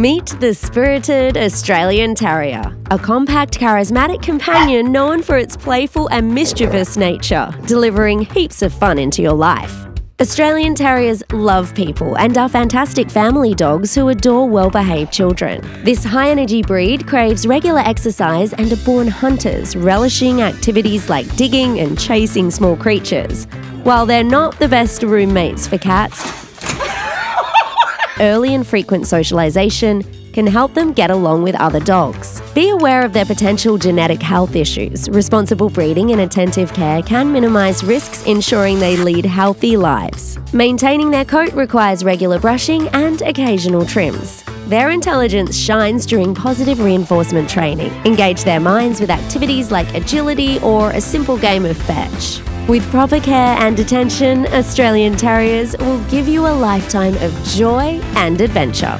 Meet the spirited Australian Terrier, a compact, charismatic companion known for its playful and mischievous nature, delivering heaps of fun into your life. Australian Terriers love people and are fantastic family dogs who adore well behaved children. This high energy breed craves regular exercise and are born hunters, relishing activities like digging and chasing small creatures. While they're not the best roommates for cats, early and frequent socialization can help them get along with other dogs. Be aware of their potential genetic health issues. Responsible breeding and attentive care can minimize risks, ensuring they lead healthy lives. Maintaining their coat requires regular brushing and occasional trims. Their intelligence shines during positive reinforcement training. Engage their minds with activities like agility or a simple game of fetch. With proper care and attention, Australian Terriers will give you a lifetime of joy and adventure.